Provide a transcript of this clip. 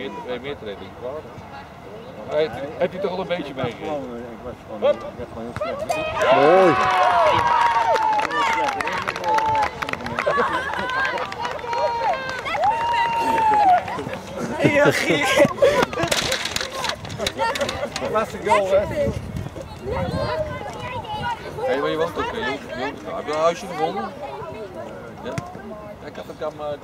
meer, eh, meer toch al een beetje meegegeven? Ik was gewoon, gewoon heel slecht. Mooi. Laatste goal, hè? Hé, maar je woont ook Heb je een huisje gevonden? Ja. Ik had het aan eh, mijn